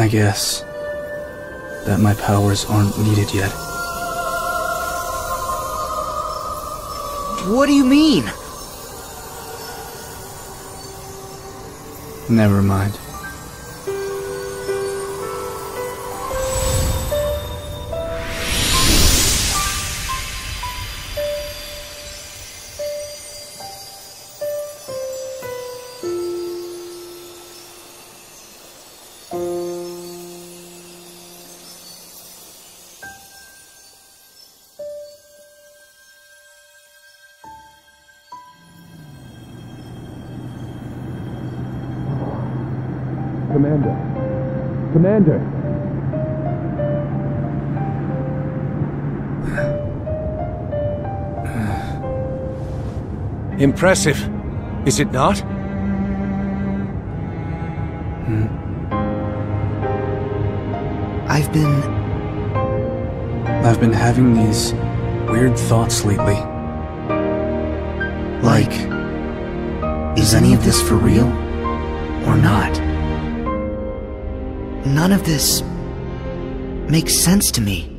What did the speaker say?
I guess that my powers aren't needed yet. What do you mean? Never mind. Commander. Commander. Impressive, is it not? Hmm. I've been... I've been having these weird thoughts lately. like... Is any of this for real? Or not? None of this... makes sense to me.